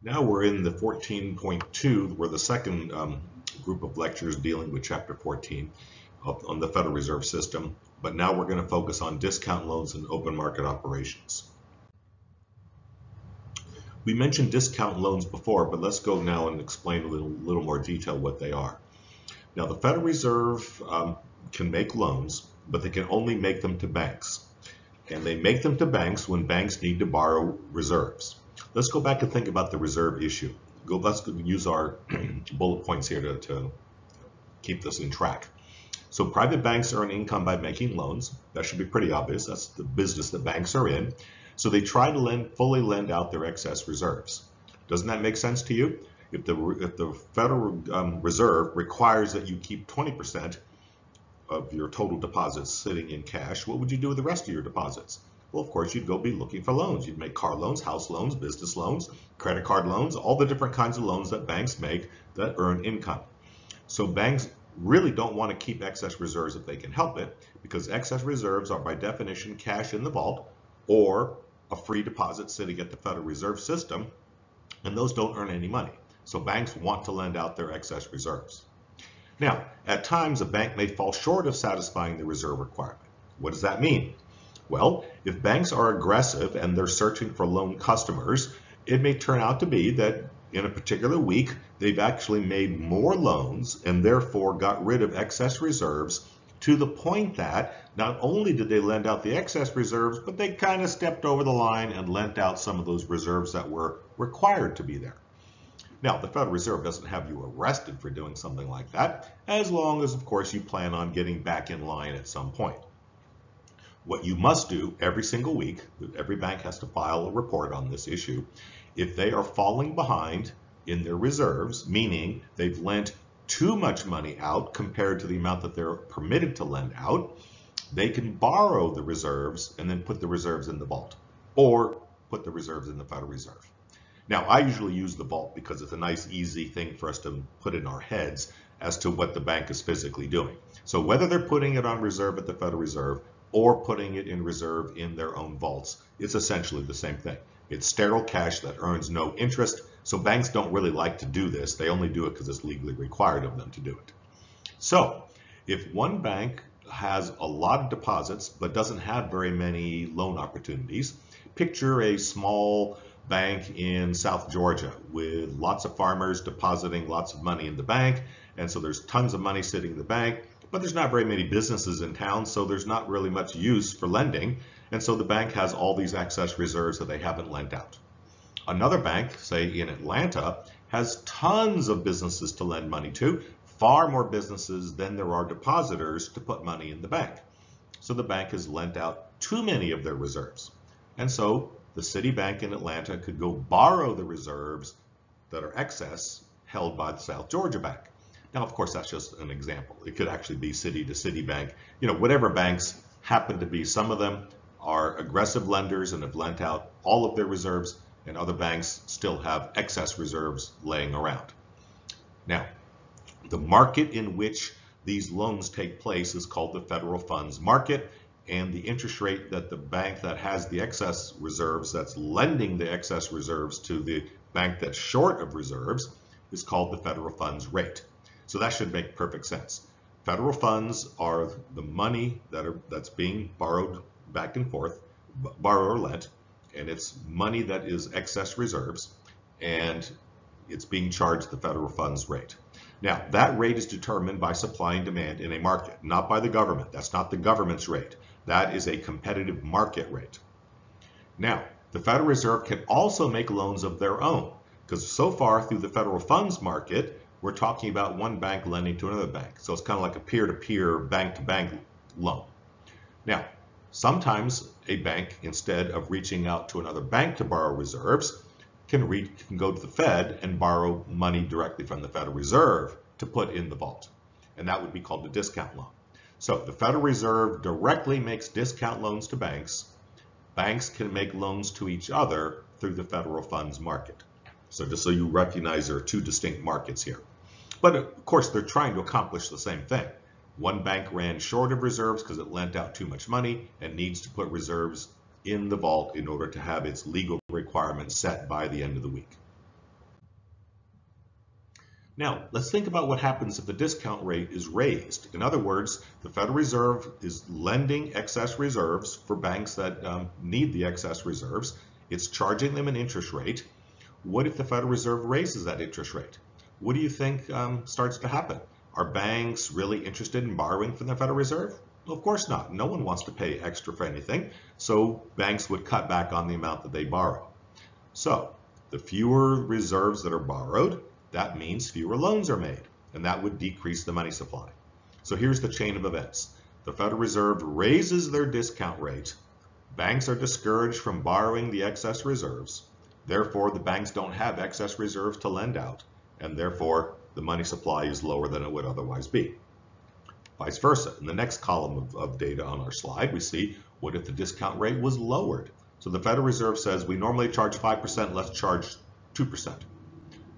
Now we're in the 14.2, we're the second um, group of lectures dealing with Chapter 14 on the Federal Reserve System, but now we're going to focus on discount loans and open market operations. We mentioned discount loans before, but let's go now and explain a little, little more detail what they are. Now, the Federal Reserve um, can make loans, but they can only make them to banks. And they make them to banks when banks need to borrow reserves. Let's go back and think about the reserve issue. Go, let's use our bullet points here to, to keep this in track. So private banks earn income by making loans. That should be pretty obvious. That's the business that banks are in. So they try to lend, fully lend out their excess reserves. Doesn't that make sense to you? If the, if the Federal um, Reserve requires that you keep 20% of your total deposits sitting in cash, what would you do with the rest of your deposits? Well, of course, you'd go be looking for loans. You'd make car loans, house loans, business loans, credit card loans, all the different kinds of loans that banks make that earn income. So banks really don't want to keep excess reserves if they can help it because excess reserves are by definition cash in the vault or a free deposit sitting at the Federal Reserve System, and those don't earn any money. So banks want to lend out their excess reserves. Now, at times a bank may fall short of satisfying the reserve requirement. What does that mean? Well, if banks are aggressive and they're searching for loan customers, it may turn out to be that in a particular week, they've actually made more loans and therefore got rid of excess reserves to the point that not only did they lend out the excess reserves, but they kind of stepped over the line and lent out some of those reserves that were required to be there. Now, the Federal Reserve doesn't have you arrested for doing something like that, as long as, of course, you plan on getting back in line at some point. What you must do every single week, every bank has to file a report on this issue. If they are falling behind in their reserves, meaning they've lent too much money out compared to the amount that they're permitted to lend out, they can borrow the reserves and then put the reserves in the vault or put the reserves in the Federal Reserve. Now, I usually use the vault because it's a nice, easy thing for us to put in our heads as to what the bank is physically doing. So whether they're putting it on reserve at the Federal Reserve or putting it in reserve in their own vaults. It's essentially the same thing. It's sterile cash that earns no interest, so banks don't really like to do this. They only do it because it's legally required of them to do it. So if one bank has a lot of deposits but doesn't have very many loan opportunities, picture a small bank in South Georgia with lots of farmers depositing lots of money in the bank, and so there's tons of money sitting in the bank, but there's not very many businesses in town, so there's not really much use for lending. And so the bank has all these excess reserves that they haven't lent out. Another bank, say in Atlanta, has tons of businesses to lend money to, far more businesses than there are depositors to put money in the bank. So the bank has lent out too many of their reserves. And so the Citibank in Atlanta could go borrow the reserves that are excess held by the South Georgia Bank. Now, of course, that's just an example. It could actually be city to city bank. You know, whatever banks happen to be, some of them are aggressive lenders and have lent out all of their reserves, and other banks still have excess reserves laying around. Now, the market in which these loans take place is called the federal funds market, and the interest rate that the bank that has the excess reserves, that's lending the excess reserves to the bank that's short of reserves, is called the federal funds rate. So that should make perfect sense. Federal funds are the money that are that's being borrowed back and forth, borrow or lent, and it's money that is excess reserves, and it's being charged the federal funds rate. Now, that rate is determined by supply and demand in a market, not by the government. That's not the government's rate. That is a competitive market rate. Now, the Federal Reserve can also make loans of their own, because so far through the federal funds market, we're talking about one bank lending to another bank. So it's kind of like a peer-to-peer bank-to-bank loan. Now, sometimes a bank, instead of reaching out to another bank to borrow reserves, can, reach, can go to the Fed and borrow money directly from the Federal Reserve to put in the vault. And that would be called a discount loan. So the Federal Reserve directly makes discount loans to banks. Banks can make loans to each other through the federal funds market. So just so you recognize there are two distinct markets here. But of course, they're trying to accomplish the same thing. One bank ran short of reserves because it lent out too much money and needs to put reserves in the vault in order to have its legal requirements set by the end of the week. Now, let's think about what happens if the discount rate is raised. In other words, the Federal Reserve is lending excess reserves for banks that um, need the excess reserves. It's charging them an interest rate. What if the Federal Reserve raises that interest rate? What do you think um, starts to happen? Are banks really interested in borrowing from the Federal Reserve? Of course not. No one wants to pay extra for anything, so banks would cut back on the amount that they borrow. So, the fewer reserves that are borrowed, that means fewer loans are made, and that would decrease the money supply. So here's the chain of events. The Federal Reserve raises their discount rate. Banks are discouraged from borrowing the excess reserves. Therefore, the banks don't have excess reserves to lend out, and therefore the money supply is lower than it would otherwise be. Vice versa. In the next column of, of data on our slide, we see what if the discount rate was lowered? So the Federal Reserve says we normally charge 5%, let's charge 2%.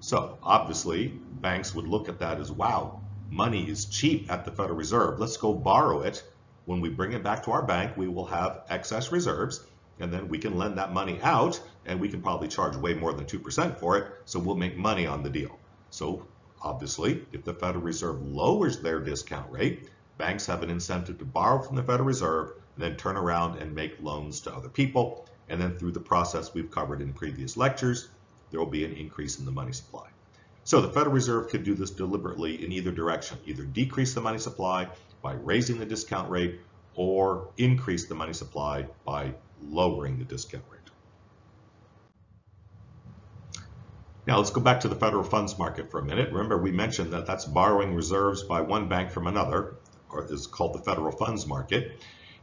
So obviously, banks would look at that as, wow, money is cheap at the Federal Reserve. Let's go borrow it. When we bring it back to our bank, we will have excess reserves, and then we can lend that money out, and we can probably charge way more than 2% for it, so we'll make money on the deal. So obviously, if the Federal Reserve lowers their discount rate, banks have an incentive to borrow from the Federal Reserve, and then turn around and make loans to other people. And then through the process we've covered in previous lectures, there will be an increase in the money supply. So the Federal Reserve could do this deliberately in either direction, either decrease the money supply by raising the discount rate or increase the money supply by lowering the discount rate. Now let's go back to the federal funds market for a minute. Remember we mentioned that that's borrowing reserves by one bank from another, or is called the federal funds market.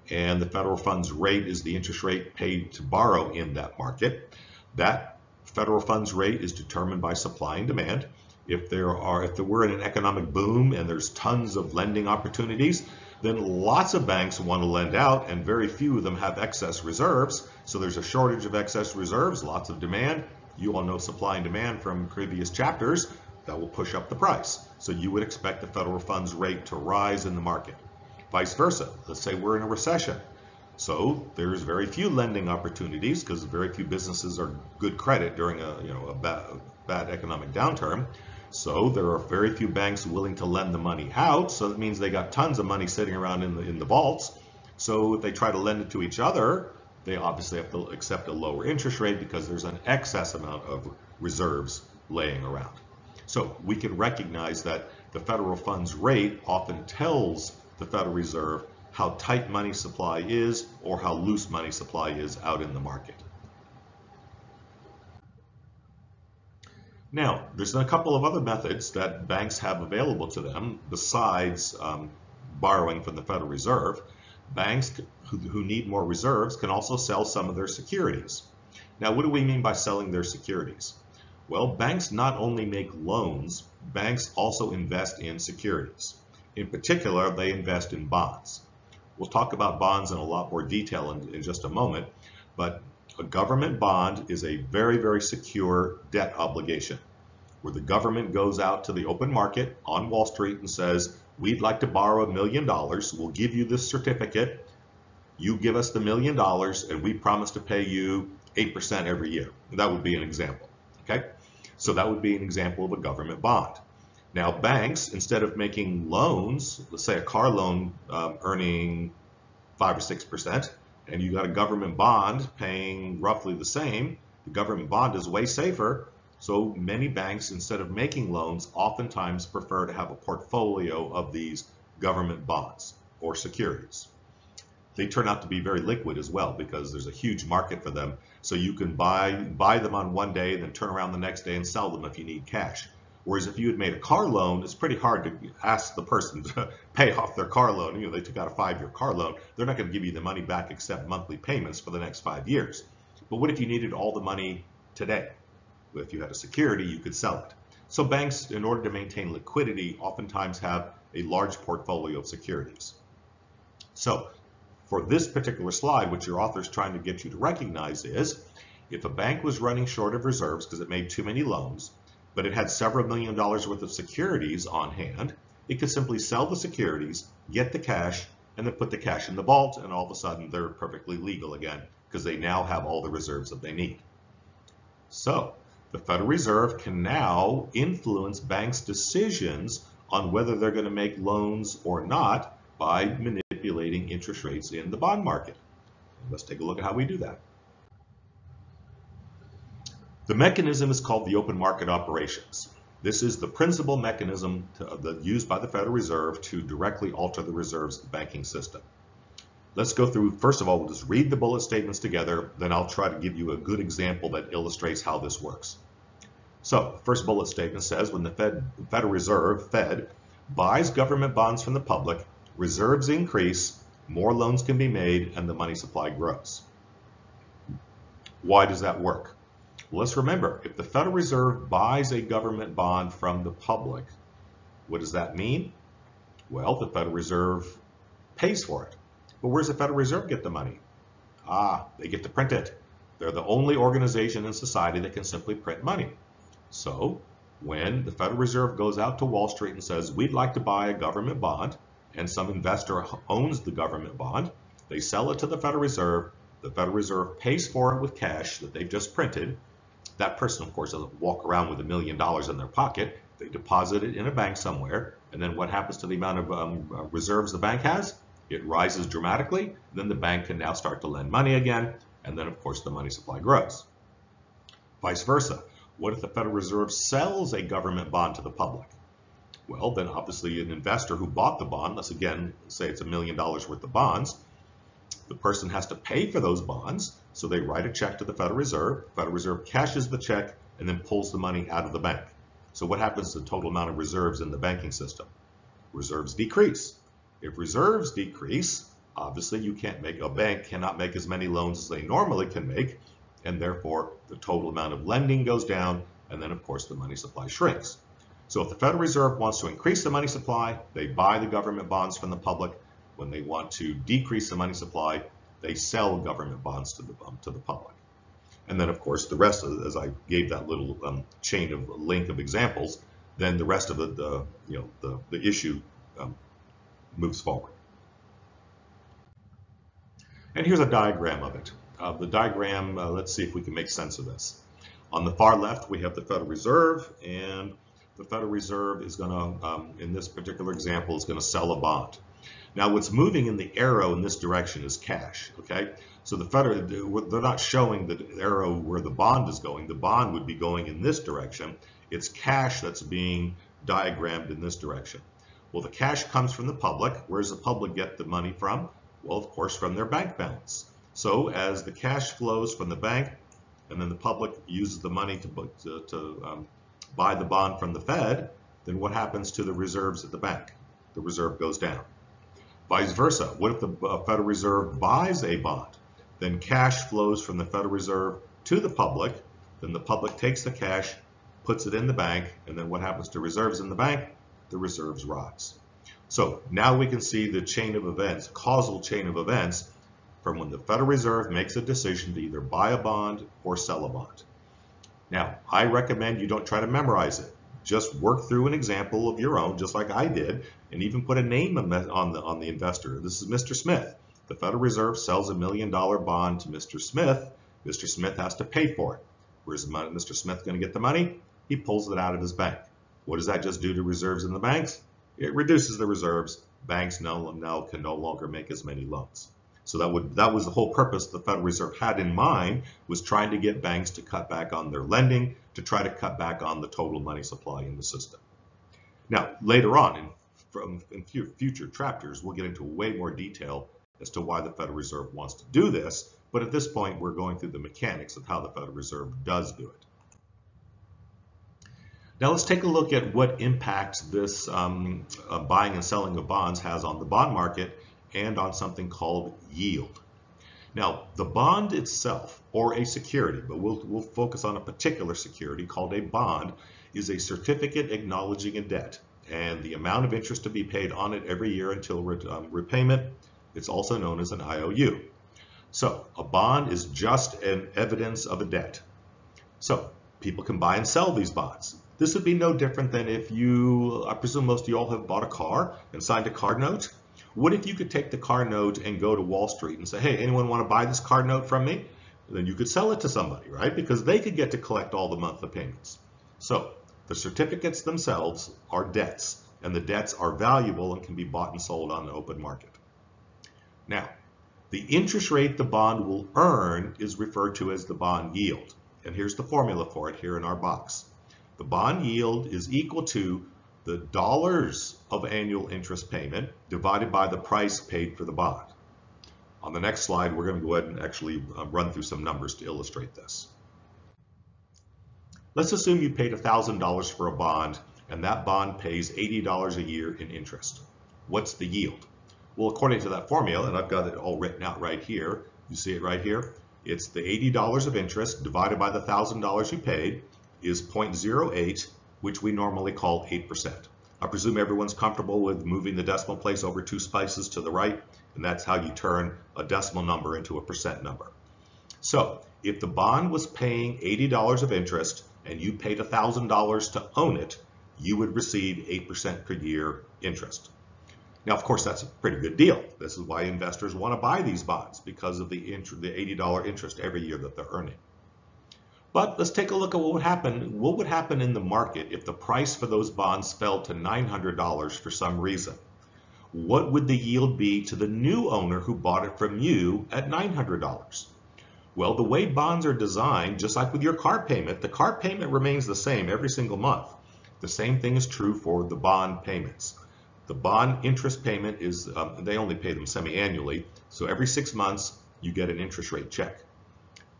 And the federal funds rate is the interest rate paid to borrow in that market. That federal funds rate is determined by supply and demand. If there are, if we're in an economic boom and there's tons of lending opportunities, then lots of banks want to lend out and very few of them have excess reserves. So there's a shortage of excess reserves, lots of demand. You all know supply and demand from previous chapters. That will push up the price. So you would expect the federal funds rate to rise in the market. Vice versa. Let's say we're in a recession. So there's very few lending opportunities because very few businesses are good credit during a you know a bad, bad economic downturn. So there are very few banks willing to lend the money out. So that means they got tons of money sitting around in the in the vaults. So if they try to lend it to each other, they obviously have to accept a lower interest rate because there's an excess amount of reserves laying around. So we can recognize that the federal funds rate often tells the Federal Reserve how tight money supply is or how loose money supply is out in the market. Now, there's a couple of other methods that banks have available to them besides um, borrowing from the Federal Reserve. Banks who, who need more reserves can also sell some of their securities. Now, what do we mean by selling their securities? Well, banks not only make loans, banks also invest in securities. In particular, they invest in bonds. We'll talk about bonds in a lot more detail in, in just a moment, but a government bond is a very, very secure debt obligation where the government goes out to the open market on Wall Street and says, we'd like to borrow a million dollars. We'll give you this certificate. You give us the million dollars and we promise to pay you 8% every year. That would be an example. Okay. So that would be an example of a government bond. Now banks, instead of making loans, let's say a car loan um, earning five or six percent, and you got a government bond paying roughly the same, the government bond is way safer. So many banks, instead of making loans, oftentimes prefer to have a portfolio of these government bonds or securities. They turn out to be very liquid as well because there's a huge market for them. So you can buy buy them on one day, and then turn around the next day and sell them if you need cash. Whereas if you had made a car loan, it's pretty hard to ask the person to pay off their car loan. You know, they took out a five-year car loan. They're not going to give you the money back except monthly payments for the next five years. But what if you needed all the money today? If you had a security, you could sell it. So banks, in order to maintain liquidity, oftentimes have a large portfolio of securities. So for this particular slide, what your author is trying to get you to recognize is if a bank was running short of reserves because it made too many loans, but it had several million dollars worth of securities on hand, it could simply sell the securities, get the cash, and then put the cash in the vault, and all of a sudden they're perfectly legal again because they now have all the reserves that they need. So the Federal Reserve can now influence banks' decisions on whether they're going to make loans or not by manipulating interest rates in the bond market. Let's take a look at how we do that. The mechanism is called the open market operations. This is the principal mechanism to, uh, used by the Federal Reserve to directly alter the reserves of the banking system. Let's go through, first of all, we'll just read the bullet statements together, then I'll try to give you a good example that illustrates how this works. So, first bullet statement says when the Fed, Federal Reserve, Fed, buys government bonds from the public, reserves increase, more loans can be made, and the money supply grows. Why does that work? Let's remember, if the Federal Reserve buys a government bond from the public, what does that mean? Well, the Federal Reserve pays for it. But where's the Federal Reserve get the money? Ah, they get to print it. They're the only organization in society that can simply print money. So when the Federal Reserve goes out to Wall Street and says, we'd like to buy a government bond, and some investor owns the government bond, they sell it to the Federal Reserve, the Federal Reserve pays for it with cash that they've just printed, that person, of course, doesn't walk around with a million dollars in their pocket. They deposit it in a bank somewhere. And then what happens to the amount of um, uh, reserves the bank has? It rises dramatically. Then the bank can now start to lend money again. And then, of course, the money supply grows. Vice versa. What if the Federal Reserve sells a government bond to the public? Well, then obviously an investor who bought the bond, let's again say it's a million dollars worth of bonds, the person has to pay for those bonds, so they write a check to the Federal Reserve. The Federal Reserve cashes the check and then pulls the money out of the bank. So what happens to the total amount of reserves in the banking system? Reserves decrease. If reserves decrease, obviously you can't make, a bank cannot make as many loans as they normally can make, and therefore the total amount of lending goes down, and then of course the money supply shrinks. So if the Federal Reserve wants to increase the money supply, they buy the government bonds from the public. When they want to decrease the money supply, they sell government bonds to the, um, to the public. And then, of course, the rest, of, as I gave that little um, chain of link of examples, then the rest of the, the you know, the, the issue um, moves forward. And here's a diagram of it. Uh, the diagram, uh, let's see if we can make sense of this. On the far left, we have the Federal Reserve, and the Federal Reserve is going to, um, in this particular example, is going to sell a bond. Now what's moving in the arrow in this direction is cash, okay? So the Federal, they're not showing the arrow where the bond is going. The bond would be going in this direction. It's cash that's being diagrammed in this direction. Well, the cash comes from the public. Where does the public get the money from? Well, of course, from their bank balance. So as the cash flows from the bank, and then the public uses the money to, to, to um, buy the bond from the Fed, then what happens to the reserves at the bank? The reserve goes down. Vice versa, what if the uh, Federal Reserve buys a bond? Then cash flows from the Federal Reserve to the public, then the public takes the cash, puts it in the bank, and then what happens to reserves in the bank? The reserves rise. So now we can see the chain of events, causal chain of events, from when the Federal Reserve makes a decision to either buy a bond or sell a bond. Now, I recommend you don't try to memorize it just work through an example of your own, just like I did, and even put a name on the, on the investor. This is Mr. Smith. The Federal Reserve sells a million dollar bond to Mr. Smith. Mr. Smith has to pay for it. Where's Mr. Smith going to get the money? He pulls it out of his bank. What does that just do to reserves in the banks? It reduces the reserves. Banks now, now can no longer make as many loans. So that would that was the whole purpose the Federal Reserve had in mind was trying to get banks to cut back on their lending to try to cut back on the total money supply in the system. Now later on in, from, in future chapters we'll get into way more detail as to why the Federal Reserve wants to do this, but at this point we're going through the mechanics of how the Federal Reserve does do it. Now let's take a look at what impact this um, uh, buying and selling of bonds has on the bond market and on something called yield. Now, the bond itself, or a security, but we'll, we'll focus on a particular security called a bond, is a certificate acknowledging a debt and the amount of interest to be paid on it every year until re um, repayment. It's also known as an IOU. So a bond is just an evidence of a debt. So people can buy and sell these bonds. This would be no different than if you, I presume most of you all have bought a car and signed a car note. What if you could take the car note and go to Wall Street and say, hey, anyone want to buy this car note from me? then you could sell it to somebody, right? Because they could get to collect all the monthly payments. So the certificates themselves are debts, and the debts are valuable and can be bought and sold on the open market. Now, the interest rate the bond will earn is referred to as the bond yield. And here's the formula for it here in our box. The bond yield is equal to the dollars of annual interest payment divided by the price paid for the bond. On the next slide, we're going to go ahead and actually uh, run through some numbers to illustrate this. Let's assume you paid $1,000 for a bond and that bond pays $80 a year in interest. What's the yield? Well, according to that formula, and I've got it all written out right here, you see it right here, it's the $80 of interest divided by the $1,000 you paid is 0.08, which we normally call 8%. I presume everyone's comfortable with moving the decimal place over two spaces to the right, and that's how you turn a decimal number into a percent number. So if the bond was paying $80 of interest and you paid $1,000 to own it, you would receive 8% per year interest. Now, of course, that's a pretty good deal. This is why investors want to buy these bonds because of the, the $80 interest every year that they're earning. But let's take a look at what would happen. What would happen in the market if the price for those bonds fell to $900 for some reason? What would the yield be to the new owner who bought it from you at $900? Well, the way bonds are designed, just like with your car payment, the car payment remains the same every single month. The same thing is true for the bond payments. The bond interest payment is, um, they only pay them semi-annually, so every six months you get an interest rate check.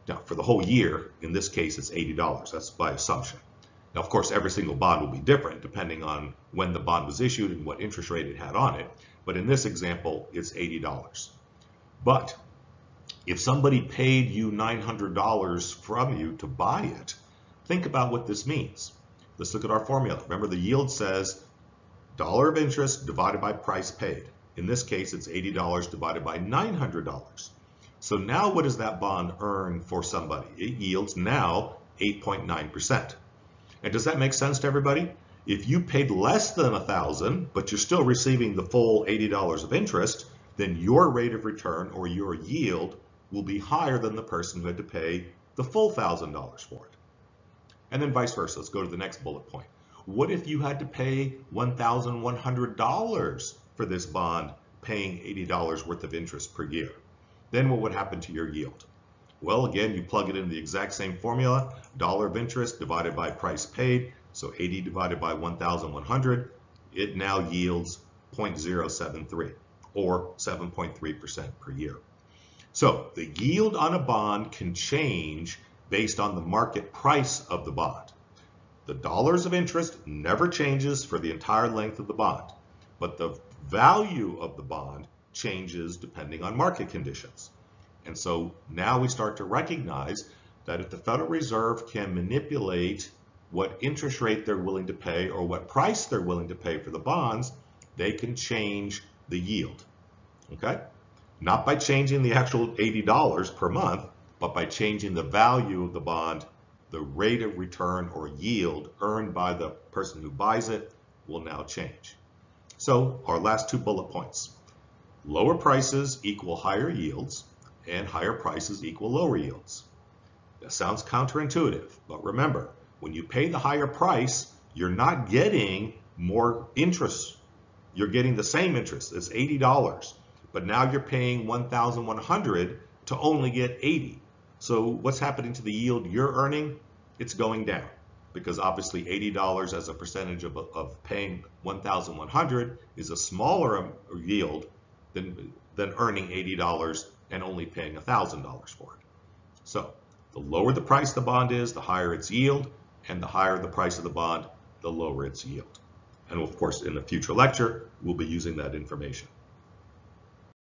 Now, for the whole year, in this case, it's $80. That's by assumption. Now, of course, every single bond will be different depending on when the bond was issued and what interest rate it had on it. But in this example, it's $80. But if somebody paid you $900 from you to buy it, think about what this means. Let's look at our formula. Remember, the yield says dollar of interest divided by price paid. In this case, it's $80 divided by $900. So now what does that bond earn for somebody? It yields now 8.9%. And does that make sense to everybody? If you paid less than a thousand, but you're still receiving the full $80 of interest, then your rate of return or your yield will be higher than the person who had to pay the full $1,000 for it. And then vice versa. Let's go to the next bullet point. What if you had to pay $1,100 for this bond, paying $80 worth of interest per year? Then what would happen to your yield? Well, again, you plug it in the exact same formula, dollar of interest divided by price paid, so 80 divided by 1,100, it now yields 0.073 or 7.3% per year. So the yield on a bond can change based on the market price of the bond. The dollars of interest never changes for the entire length of the bond, but the value of the bond changes depending on market conditions. And so now we start to recognize that if the Federal Reserve can manipulate what interest rate they're willing to pay or what price they're willing to pay for the bonds, they can change the yield. Okay? Not by changing the actual $80 per month, but by changing the value of the bond, the rate of return or yield earned by the person who buys it will now change. So our last two bullet points. Lower prices equal higher yields, and higher prices equal lower yields. That sounds counterintuitive, but remember, when you pay the higher price, you're not getting more interest. You're getting the same interest. It's $80, but now you're paying 1,100 to only get 80. So what's happening to the yield you're earning? It's going down because obviously $80 as a percentage of, of paying 1,100 is a smaller yield than, than earning $80 and only paying $1,000 for it. So the lower the price the bond is, the higher its yield, and the higher the price of the bond, the lower its yield. And of course, in a future lecture, we'll be using that information.